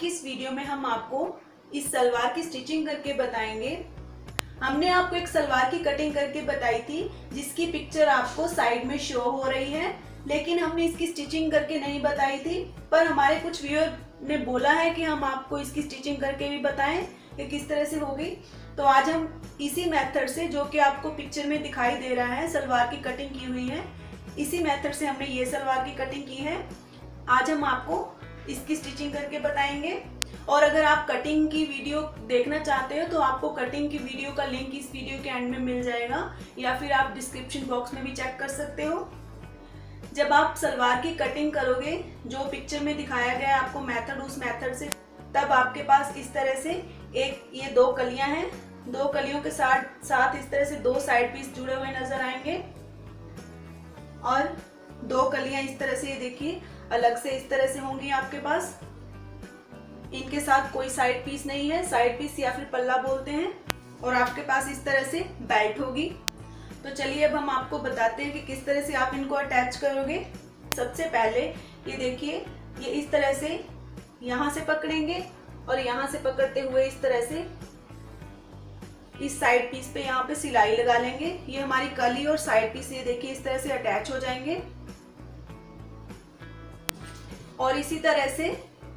की इस वीडियो में हम आपको इस सलवार की स्टिचिंग करके बताएँगे। हमने आपको एक सलवार की कटिंग करके बताई थी, जिसकी पिक्चर आपको साइड में शो हो रही है, लेकिन हमने इसकी स्टिचिंग करके नहीं बताई थी। पर हमारे कुछ व्यूअर ने बोला है कि हम आपको इसकी स्टिचिंग करके भी बताएँ कि किस तरह से होगी। तो आज हम इसी मेथड से, जो कि आपको पिक्चर में दिखाई दे रहा है, सलवार की कटिंग की हुई है, इसी मेथड से हमने ये सलवार की कटिंग की है। आज हम आपको इसकी स्टिचिंग करके बताएँगे। और अगर आप कटिंग की वीडियो देखना चाहते हो तो आपको कटिंग की वीडियो का लिंक इस वीडियो के एंड में मिल जाएगा, या फिर आप डिस्क्रिप्शन बॉक्स में भी चेक कर सकते हो। जब आप सलवार की कटिंग करोगे, जो पिक्चर में दिखाया गया है आपको मेथड उस मेथड से, तब आपके पास इस तरह से एक, ये दो कलियाँ हैं। दो कलियों के साथ साथ इस तरह से दो साइड पीस जुड़े हुए नज़र आएँगे। और दो कलियाँ इस तरह से, ये देखिए अलग से इस तरह से होंगी आपके पास। इनके साथ कोई साइड पीस नहीं है। साइड पीस या फिर पल्ला बोलते हैं और आपके पास इस तरह से बेल्ट होगी। तो चलिए अब हम आपको बताते हैं कि किस तरह से आप इनको अटैच करोगे। सबसे पहले ये देखिए, ये इस तरह से यहाँ से पकड़ेंगे और यहाँ से पकड़ते हुए इस तरह से इस साइड पीस पे यहाँ पे सिलाई लगा लेंगे। ये हमारी कली और साइड पीस ये देखिए इस तरह से अटैच हो जाएँगे। और इसी तरह से,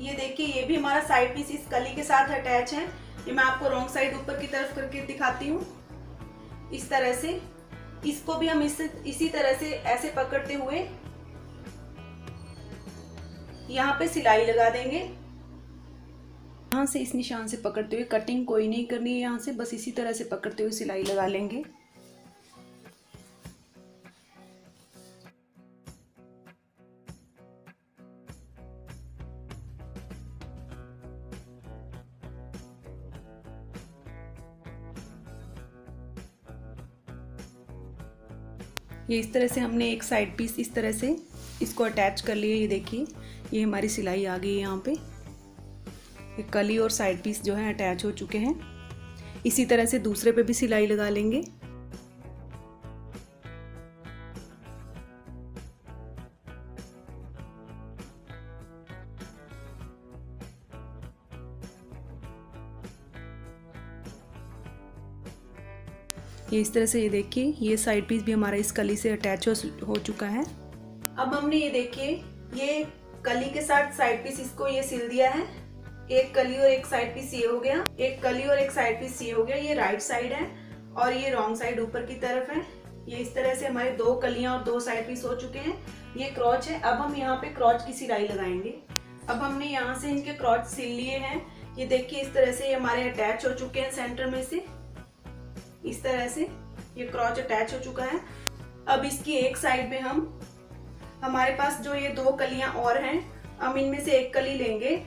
ये देखिए, ये भी हमारा साइड पीस इस कली के साथ अटैच है। ये मैं आपको रॉन्ग साइड ऊपर की तरफ़ करके दिखाती हूँ। इस तरह से, इसको भी हम इस, इसी तरह से ऐसे पकड़ते हुए, यहाँ पे सिलाई लगा देंगे। यहाँ से इस निशान से पकड़ते हुए कटिंग कोई नहीं करनी है यहाँ से, बस इसी तरह से पकड़ते हुए सिलाई लगा लेंगे। ये इस तरह से हमने एक साइड पीस इस तरह से इसको अटैच कर लिया, ये देखिए। ये हमारी सिलाई आ गई है यहाँ पे। ये कली और साइड पीस जो है अटैच हो चुके हैं। इसी तरह से दूसरे पे भी सिलाई लगा लेंगे। इस तरह से ये देखिए, ये साइड पीस भी हमारा इस कली से अटैच हो चुका है। अब हमने ये देखिए, ये कली के साथ साइड पीस इसको ये सिल दिया है। एक कली और एक साइड पीस ये हो गया। एक कली और एक साइड पीस ये हो गया। ये राइट साइड है और ये रॉन्ग साइड ऊपर की तरफ़ है। ये इस तरह से हमारे दो कलियाँ और दो साइड पीस हो चुके हैं। ये क्रॉच है। अब हम यहाँ पे क्रॉच की सिलाई लगाएँगे। अब हमने यहाँ से इनके क्रॉच सिल लिए हैं। ये देखिए, इस तरह से ये हमारे अटैच हो चुके हैं सेंटर में से। इस तरह से ये क्रॉच अटैच हो चुका है। अब इसकी एक साइड में हम, हमारे पास जो ये दो कलियाँ और हैं, हम इनमें से एक कली लेंगे।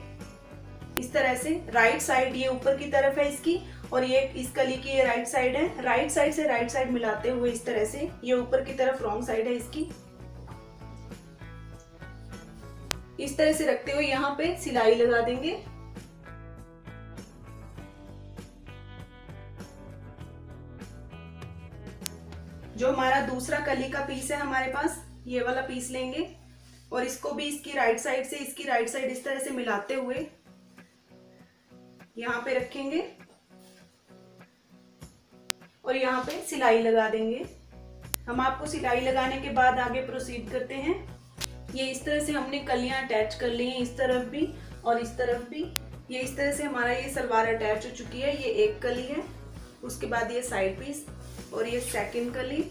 इस तरह से राइट साइड ये ऊपर की तरफ़ है इसकी, और ये इस कली की ये राइट साइड है। राइट साइड से राइट साइड मिलाते हुए इस तरह से ये ऊपर की तरफ़ रॉन्ग साइड है इसकी। इस तरह से रखते हुए यहाँ पे सिलाई लगा देंगे। जो हमारा दूसरा कली का पीस है हमारे पास, ये वाला पीस लेंगे। और इसको भी इसकी राइट साइड से, इसकी राइट साइड इस तरह से मिलाते हुए यहाँ पे रखेंगे। और यहाँ पे सिलाई लगा देंगे। हम आपको सिलाई लगाने के बाद आगे प्रोसीड करते हैं। ये इस तरह से हमने कलियाँ अटैच कर ली हैं इस तरफ़ भी और इस तरफ़ भी। ये इस तरह से हमारा ये सलवार अटैच हो चुकी है, ये एक कली है। उसके बाद ये साइड पीस और ये सेकंड कली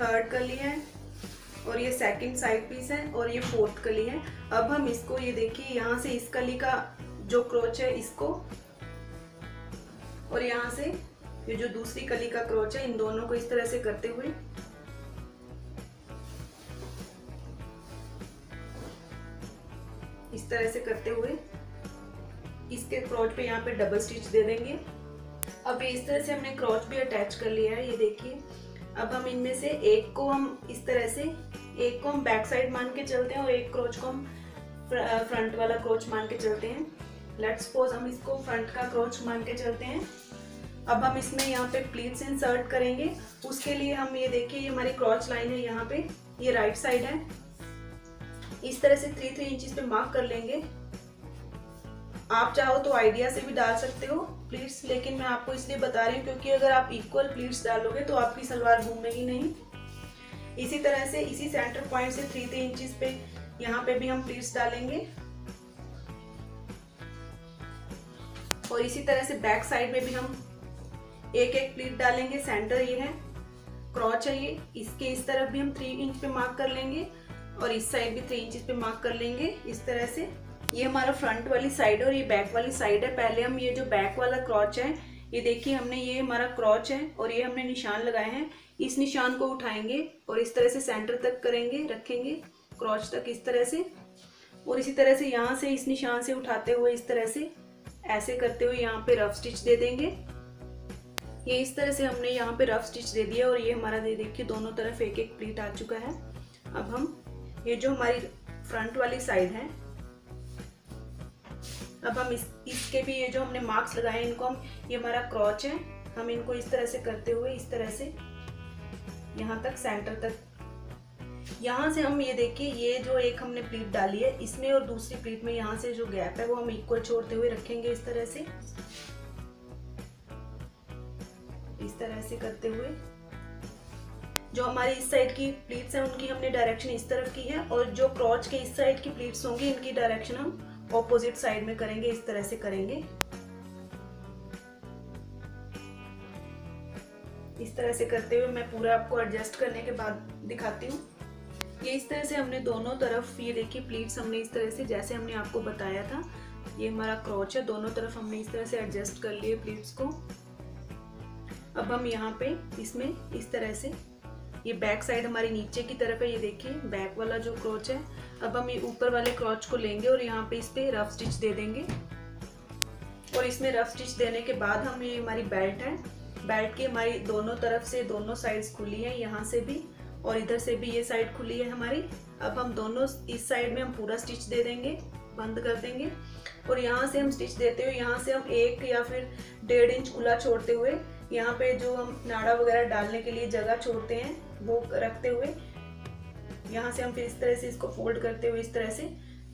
थर्ड कली है, और ये सेकंड साइड पीस है, और ये फोर्थ कली है। अब हम इसको, ये देखिए, यहाँ से इस कली का जो क्रोच है इसको, और यहाँ से ये जो दूसरी कली का क्रोच है, इन दोनों को इस तरह से करते हुए। इस तरह से करते हुए, इसके क्रोच पे यहाँ पे डबल स्टिच दे देंगे। अब इस तरह से हमने क्रॉच भी अटैच कर लिया है, ये देखिए। अब हम इनमें से एक को हम इस तरह से, एक को हम बैक साइड मान के चलते हैं और एक क्रोच को हम फ्रंट वाला क्रोच मान के चलते हैं। लेट सपोज़ हम इसको फ्रंट का क्रोच मान के चलते हैं। अब हम इसमें यहाँ पे प्लीट्स इंसर्ट करेंगे। उसके लिए हम ये देखिए, ये हमारी क्रॉच लाइन है यहाँ पे, ये राइट साइड है। इस तरह से थ्री थ्री इंचज पे मार्क कर लेंगे। आप चाहो तो आइडिया से भी डाल सकते हो प्लीट्स लेकिन मैं आपको इसलिए बता रही हूँ क्योंकि अगर आप इक्वल प्लीट्स डालोगे तो आपकी सलवार घूमेगी नहीं। इसी तरह से इसी सेंटर पॉइंट से थ्री थ्री इंचज पे यहाँ पे भी हम प्लीट्स डालेंगे। और इसी तरह से बैक साइड में भी हम एक एक प्लीट डालेंगे सेंटर ये है क्रॉच है ये, इसके इस तरफ़ भी हम थ्री इंच पे मार्क कर लेंगे और इस साइड भी थ्री इंच पे मार्क कर लेंगे। इस तरह से ये हमारा फ्रंट वाली साइड है और ये बैक वाली साइड है। पहले हम ये जो बैक वाला क्रॉच है, ये देखिए हमने ये हमारा क्रॉच है और ये हमने निशान लगाए हैं। इस निशान को उठाएँगे और इस तरह से सेंटर तक करेंगे, रखेंगे क्रॉच तक इस तरह से। और इसी तरह से यहाँ से इस निशान से उठाते हुए इस तरह से, ऐसे करते हुए यहाँ पे रफ स्टिच दे देंगे। ये इस तरह से हमने यहाँ पे रफ स्टिच दे दिया और ये हमारा दे देखिए दोनों तरफ़ एक एक प्लीट आ चुका है। अब हम ये जो हमारी फ्रंट वाली साइड है अब हम इस, इसके भी ये जो हमने मार्क्स लगाए, इनको हम, ये हमारा क्रॉच है। हम इनको इस तरह से करते हुए, इस तरह से यहाँ तक सेंटर तक। यहाँ से हम ये देखिए, ये जो एक हमने प्लीट डाली है, इसमें और दूसरी प्लीट में यहाँ से जो गैप है, वो हम इक्वल छोड़ते हुए रखेंगे इस तरह से। इस तरह से करते हुए। जो हमारी इस साइड की प्लीट्स हैं, उनकी हमने डायरेक्शन इस तरफ़ की है, और जो क्रॉच के इस साइड की प्लीट्स होंगी, इनकी डायरेक्शन हम ऑपोजिट साइड में करेंगे, इस तरह से करेंगे। इस तरह से करते हुए मैं पूरा आपको एडजस्ट करने के बाद दिखाती हूँ। ये इस तरह से हमने दोनों तरफ़, ये देखिए प्लीट्स हमने इस तरह से, जैसे हमने आपको बताया था, ये हमारा क्रॉच है, दोनों तरफ़ हमने इस तरह से एडजस्ट कर लिए प्लीट्स को। अब हम यहाँ पे इसमें इस तरह से ये बैक साइड हमारी नीचे की तरफ़ है, ये देखिए बैक वाला जो क्रॉच है, अब हम ये ऊपर वाले क्रॉच को लेंगे और यहाँ पे इस पे रफ स्टिच दे देंगे। और इसमें रफ स्टिच देने के बाद हम ये हमारी बेल्ट है बेल्ट की हमारी दोनों तरफ़ से दोनों साइड्स खुली है, यहाँ से भी और इधर से भी ये साइड खुली है हमारी। अब हम दोनों इस साइड में हम पूरा स्टिच दे देंगे, बंद कर देंगे। और यहाँ से हम स्टिच देते हुए, यहाँ से हम एक या फिर डेढ़ इंच खुला छोड़ते हुए यहाँ पे जो हम नाड़ा वगैरह डालने के लिए जगह छोड़ते हैं, वो रखते हुए, यहाँ से हम फिर इस तरह से इसको फोल्ड करते हुए इस तरह से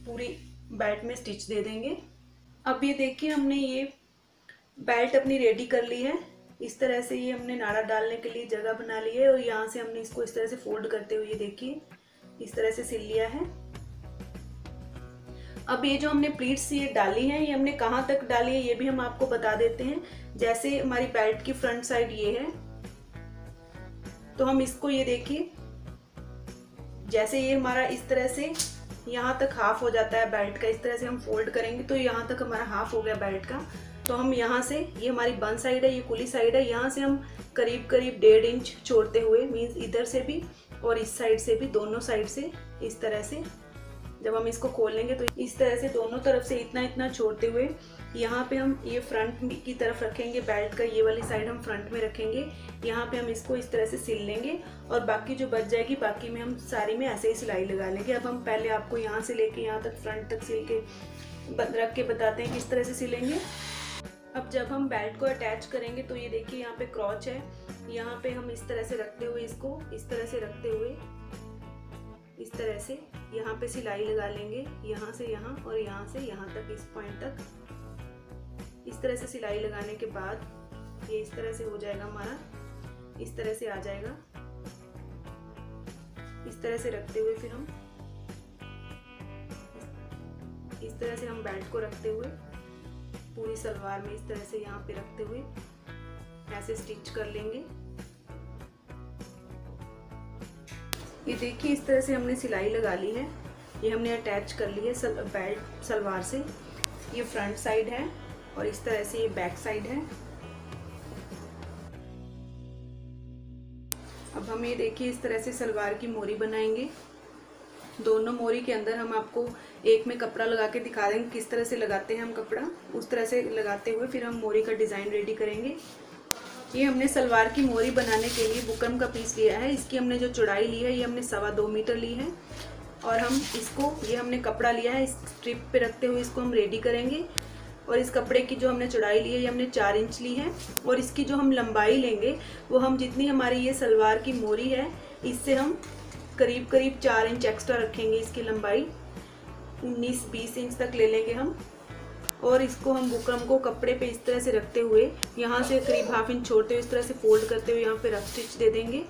पूरी बेल्ट में स्टिच दे देंगे। अब ये देखिए हमने ये बेल्ट अपनी रेडी कर ली है। इस तरह से ये हमने नाड़ा डालने के लिए जगह बना ली है और यहाँ से हमने इसको इस तरह से फोल्ड करते हुए देखिए, इस तरह से सिल लिया है। अब ये जो हमने प्लीट्स ये डाली हैं, ये हमने कहाँ तक डाली है, ये भी हम आपको बता देते हैं। जैसे हमारी बेल्ट की फ्रंट साइड ये है। तो हम इसको ये देखिए। जैसे ये हमारा इस तरह से यहाँ तक हाफ़ हो जाता है बेल्ट का, इस तरह से हम फोल्ड करेंगे तो यहाँ तक हमारा हाफ़ हो गया बेल्ट का। तो हम यहाँ से, ये हमारी बन साइड है, ये कुली साइड है, यहाँ से हम करीब करीब डेढ़ इंच छोड़ते हुए मीन्स इधर से भी और इस साइड से भी, दोनों साइड से इस तरह से जब हम इसको खोलेंगे तो इस तरह से दोनों तरफ़ से इतना इतना छोड़ते हुए यहाँ पे हम ये फ्रंट की तरफ़ रखेंगे, बेल्ट का ये वाली साइड हम फ्रंट में रखेंगे। यहाँ पे हम इसको इस तरह से सिल लेंगे और बाकी जो बच जाएगी, बाकी में हम सारी में ऐसे ही सिलाई लगा लेंगे। अब हम पहले आपको यहाँ से लेके, यहाँ तक फ्रंट तक सिल के रख के बताते हैं किस तरह से सिलेंगे। अब जब हम बेल्ट को अटैच करेंगे तो ये देखिए यहाँ पे क्रॉच है। यहाँ पे हम इस तरह से रखते हुए इसको, इस तरह से रखते हुए इस तरह से यहाँ पे सिलाई लगा लेंगे, यहाँ से यहाँ और यहाँ से यहाँ तक, इस पॉइंट तक। इस तरह से सिलाई लगाने के बाद ये इस तरह से हो जाएगा हमारा, इस तरह से आ जाएगा। इस तरह से रखते हुए फिर हम, इस तरह से हम बेल्ट को रखते हुए, पूरी सलवार में इस तरह से यहाँ पे रखते हुए ऐसे स्टिच कर लेंगे। ये देखिए इस तरह से हमने सिलाई लगा ली है। ये हमने अटैच कर ली है सल, बेल्ट सलवार से। ये फ्रंट साइड है और इस तरह से ये बैक साइड है। अब हम ये देखिए इस तरह से सलवार की मोरी बनाएँगे। दोनों मोरी के अंदर हम आपको एक में कपड़ा लगा के दिखा देंगे किस तरह से लगाते हैं हम कपड़ा। उस तरह से लगाते हुए फिर हम मोरी का डिज़ाइन रेडी करेंगे। ये हमने सलवार की मोरी बनाने के लिए बुकरम का पीस लिया है। इसकी हमने जो चौड़ाई ली है, ये हमने सवा दो मीटर ली है। और हम इसको, ये हमने कपड़ा लिया है, इस स्ट्रिप पे रखते हुए इसको हम रेडी करेंगे। और इस कपड़े की जो हमने चौड़ाई ली है, ये हमने चार इंच ली है। और इसकी जो हम लंबाई लेंगे, वो हम जितनी हमारी ये सलवार की मोरी है, इससे हम करीब करीब चार इंच एक्स्ट्रा रखेंगे इसकी लंबाई। उन्नीस बीस इंच तक ले लेंगे हम। और इसको हम बुकरम को कपड़े पे इस तरह से रखते हुए, यहाँ से करीब हाफ़ इंच छोड़ते हुए इस तरह से फोल्ड करते हुए यहाँ पे रफ स्टिच दे देंगे।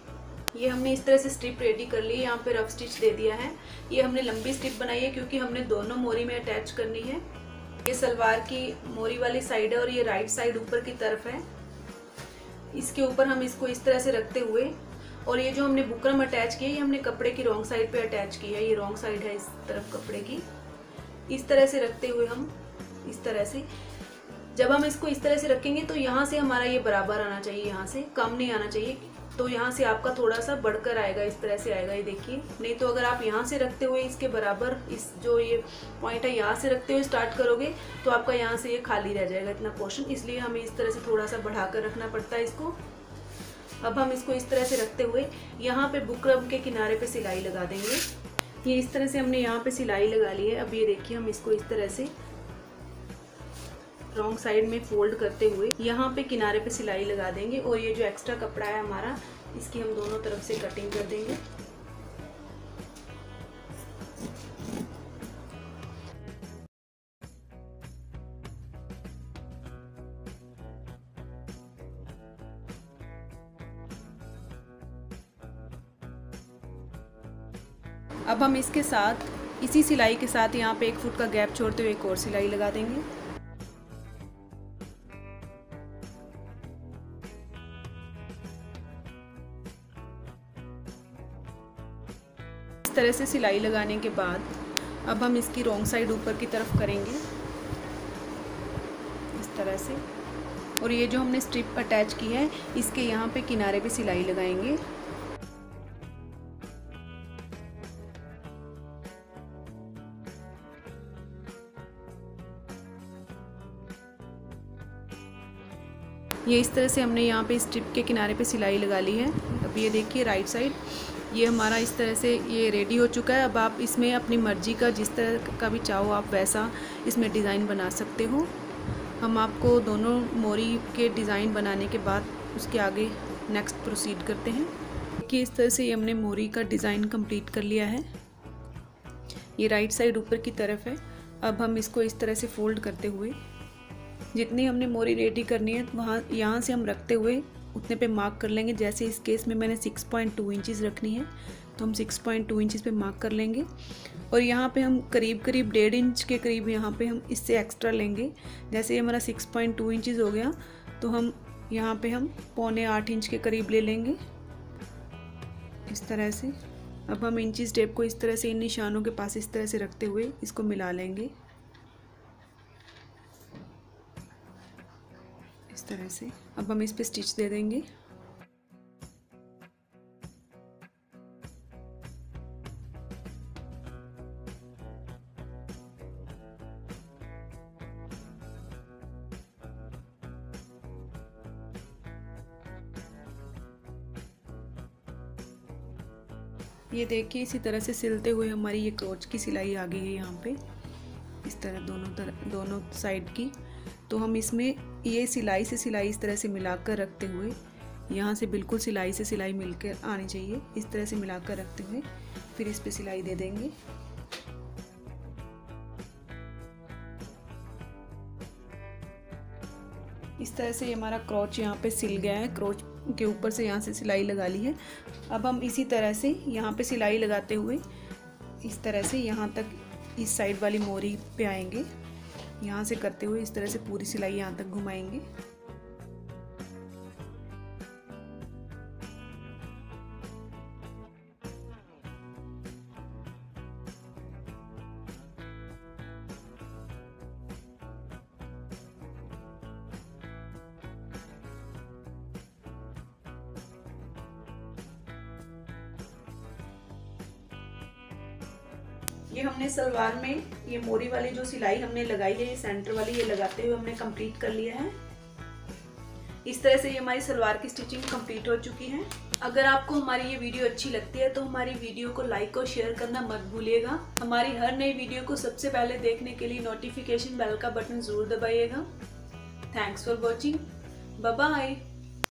ये हमने इस तरह से स्ट्रिप रेडी कर ली, यहाँ पे रफ स्टिच दे दिया है। ये हमने लंबी स्ट्रिप बनाई है क्योंकि हमने दोनों मोरी में अटैच करनी है। ये सलवार की मोरी वाली साइड है और ये राइट साइड ऊपर की तरफ़ है। इसके ऊपर हम इसको इस तरह से रखते हुए, और ये जो हमने बुकरम अटैच किया, ये हमने कपड़े की रॉन्ग साइड पे अटैच की है। ये रॉन्ग साइड है इस तरफ़ कपड़े की। इस तरह से रखते हुए हम इस तरह से। जब हम इसको इस तरह से रखेंगे तो यहाँ से हमारा ये बराबर आना चाहिए, यहाँ से। कम नहीं आना चाहिए तो यहाँ से आपका थोड़ा सा बढ़कर आएगा, इस तरह से आएगा, ये देखिए। नहीं तो अगर आप यहाँ से रखते हुए इसके बराबर, इस जो ये पॉइंट है, यहाँ से रखते हुए स्टार्ट करोगे तो आपका यहाँ से ये खाली रह जाएगा इतना पोर्शन इसलिए हमें इस तरह से थोड़ा सा बढ़ाकर रखना पड़ता है इसको। अब हम इसको इस तरह से रखते हुए यहाँ पे बुकरम के किनारे पे सिलाई लगा देंगे। ये इस तरह से हमने यहाँ पे सिलाई लगा ली है। अब ये देखिए, हम इसको इस तरह से रॉन्ग साइड में फोल्ड करते हुए यहाँ पे किनारे पे सिलाई लगा देंगे और ये जो एक्स्ट्रा कपड़ा है हमारा, इसकी हम दोनों तरफ़ से कटिंग कर देंगे। अब हम इसके साथ, इसी सिलाई के साथ यहाँ पे एक फुट का गैप छोड़ते हुए एक और सिलाई लगा देंगे। तरह से सिलाई लगाने के बाद अब हम इसकी रॉन्ग साइड ऊपर की तरफ़ करेंगे। इस तरह से। और ये जो हमने स्ट्रिप अटैच की है, इसके यहाँ पे किनारे पे सिलाई लगाएँगे। ये इस तरह से हमने यहाँ पे स्ट्रिप के किनारे पे सिलाई लगा ली है। अब ये देखिए राइट साइड ये हमारा इस तरह से ये रेडी हो चुका है। अब आप इसमें अपनी मर्ज़ी का जिस तरह का भी चाहो, आप वैसा इसमें डिज़ाइन बना सकते हो। हम आपको दोनों मोरी के डिज़ाइन बनाने के बाद उसके आगे नेक्स्ट प्रोसीड करते हैं। कि इस तरह से हमने मोरी का डिज़ाइन कंप्लीट कर लिया है। ये राइट साइड ऊपर की तरफ़ है। अब हम इसको इस तरह से फोल्ड करते हुए, जितनी हमने मोरी रेडी करनी है, वहाँ, यहाँ से हम रखते हुए उतने पे मार्क कर लेंगे। जैसे इस केस में मैंने 6.2 पॉइंट इंचज़ रखनी है तो हम 6.2 पॉइंट इंचज़ पे मार्क कर लेंगे। और यहाँ पे हम करीब करीब डेढ़ इंच के करीब यहाँ पे हम इससे एक्स्ट्रा लेंगे। जैसे ये हमारा 6.2 पॉइंट इंचज़ हो गया तो हम यहाँ पे हम पौने आठ इंच के करीब ले लेंगे। इस तरह से। अब हम इंची टेप को इस तरह से इन निशानों के पास इस तरह से रखते हुए इसको मिला लेंगे। इस तरह से। अब हम इस पर स्टिच दे देंगे। ये देखिए, इसी तरह से सिलते हुए हमारी ये क्रोच की सिलाई आ गई है यहाँ पे। इस तरह दोनों तरह, दोनों साइड की। तो हम इसमें ये सिलाई से सिलाई इस तरह से मिलाकर रखते हुए, यहाँ से बिल्कुल सिलाई से सिलाई मिलकर आनी चाहिए, इस तरह से मिलाकर रखते हुए फिर इस पर सिलाई दे देंगे। इस तरह से हमारा क्रोच यहाँ पे सिल गया है, क्रोच के ऊपर से यहाँ से सिलाई लगा ली है। अब हम इसी तरह से यहाँ पे सिलाई लगाते हुए इस तरह से यहाँ तक इस साइड वाली मोरी पे आएँगे। यहाँ से करते हुए इस तरह से पूरी सिलाई यहाँ तक घुमाएँगे। ये हमने सलवार में, ये मोरी वाली जो सिलाई हमने लगाई है, ये सेंटर वाली, ये लगाते हुए हमने कंप्लीट कर लिया है। इस तरह से ये हमारी सलवार की स्टिचिंग कंप्लीट हो चुकी है। अगर आपको हमारी ये वीडियो अच्छी लगती है तो हमारी वीडियो को लाइक और शेयर करना मत भूलिएगा। हमारी हर नई वीडियो को सबसे पहले देखने के लिए नोटिफिकेशन बेल का बटन ज़रूर दबाइएगा। Thanks for watching bye